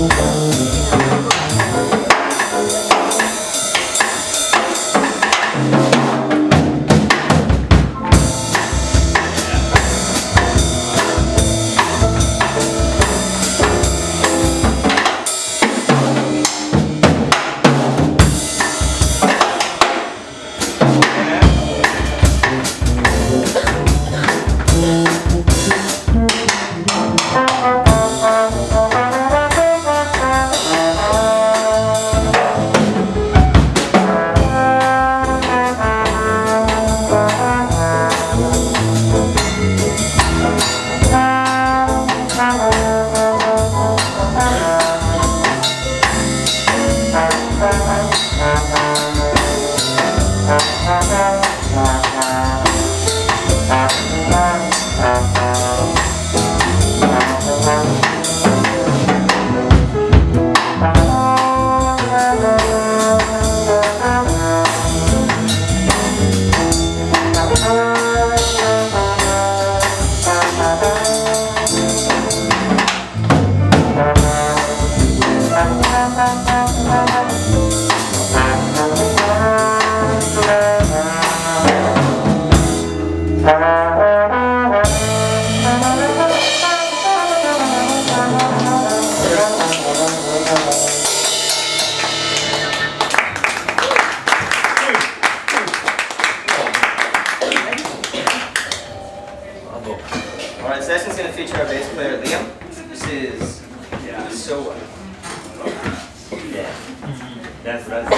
Música Alright, so this going to feature our bass player, Liam. This is yeah. So What. Yeah. That's, that's